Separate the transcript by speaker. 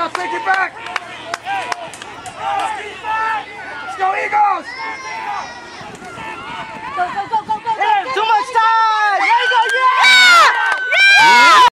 Speaker 1: Y'all take it back! Let's go Eagles!